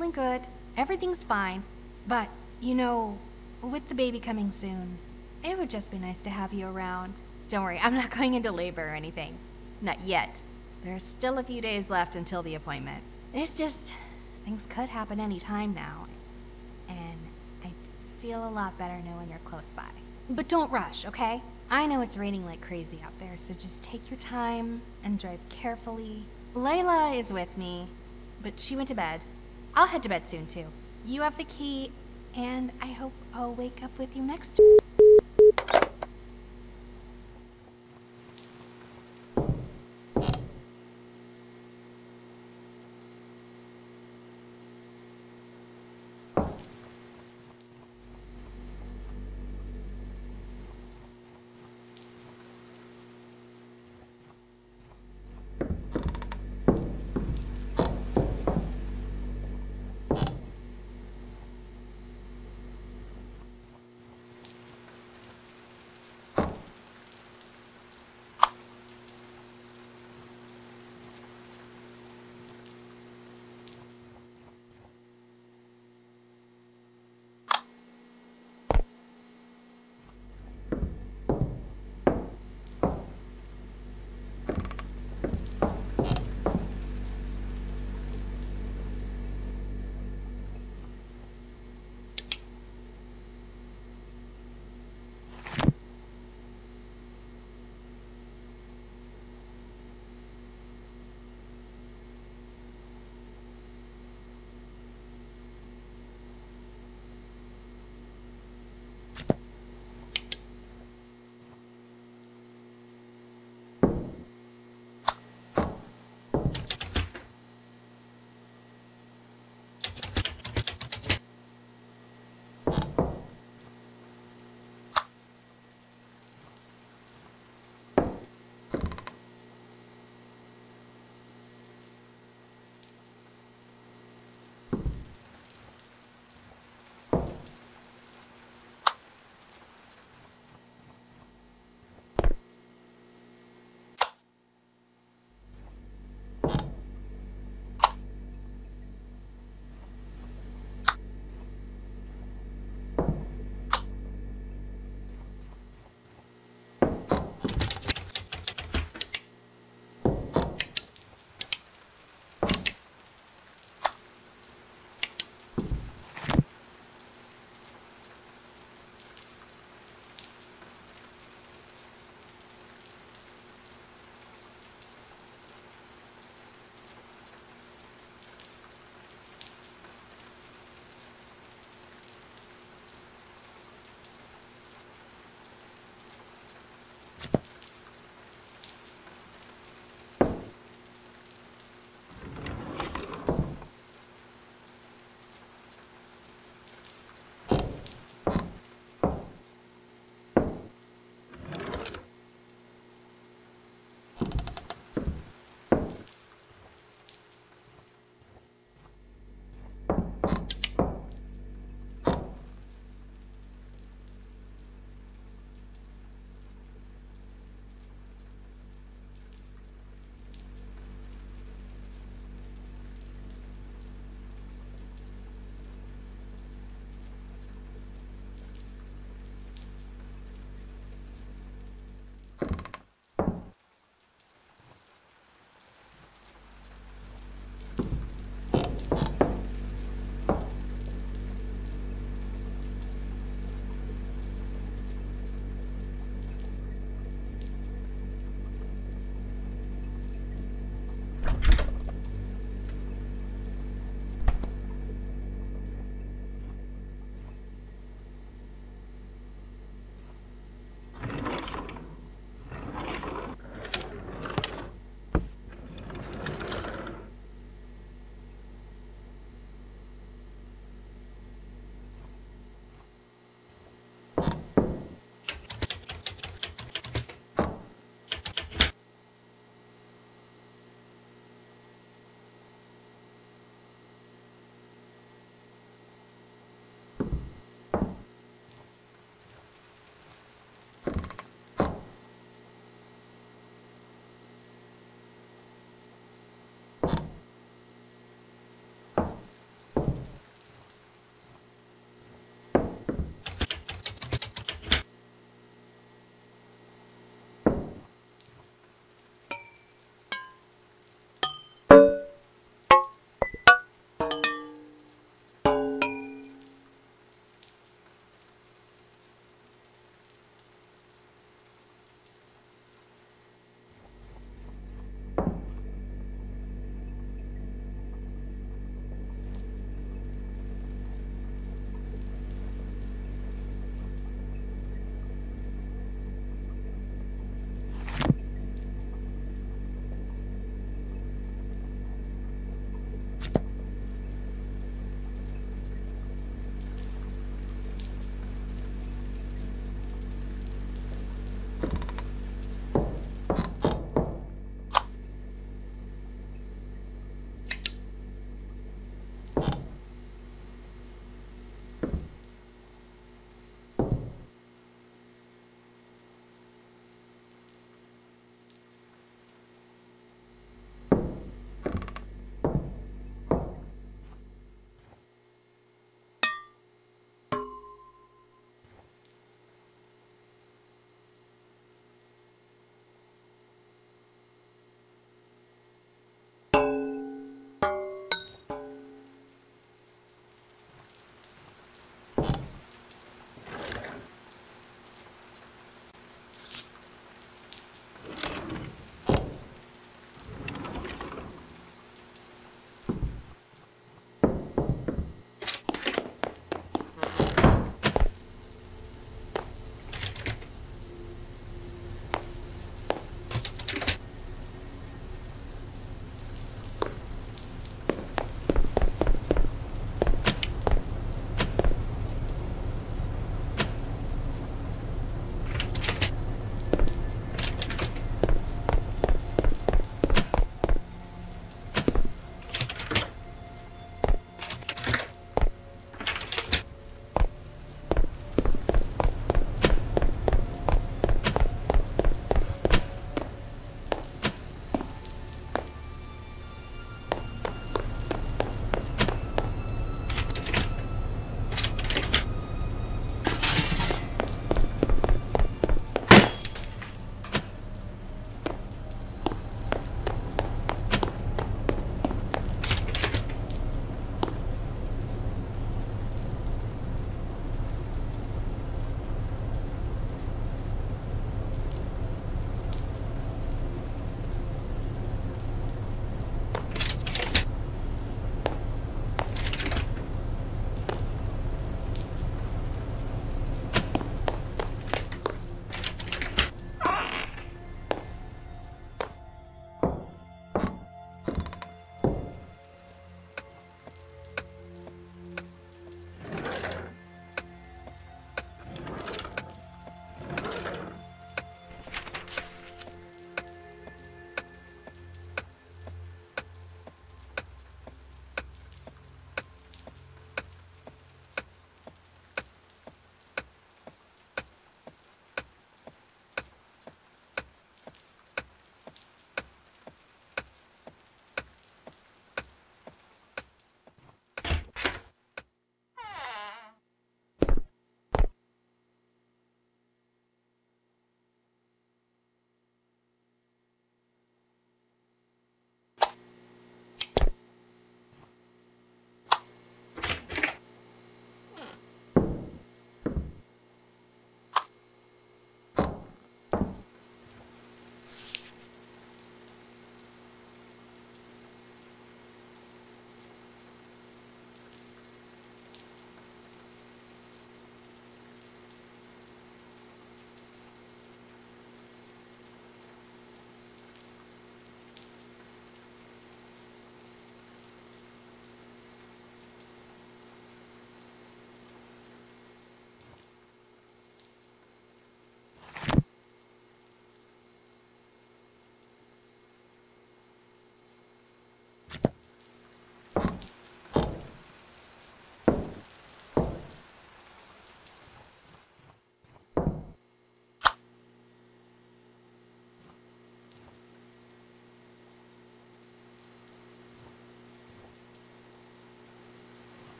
feeling good. Everything's fine. But, you know, with the baby coming soon, it would just be nice to have you around. Don't worry, I'm not going into labor or anything. Not yet. There's still a few days left until the appointment. It's just, things could happen any time now. And I feel a lot better knowing you're close by. But don't rush, okay? I know it's raining like crazy out there, so just take your time and drive carefully. Layla is with me, but she went to bed. I'll head to bed soon, too. You have the key, and I hope I'll wake up with you next.